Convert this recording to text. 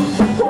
Whoa.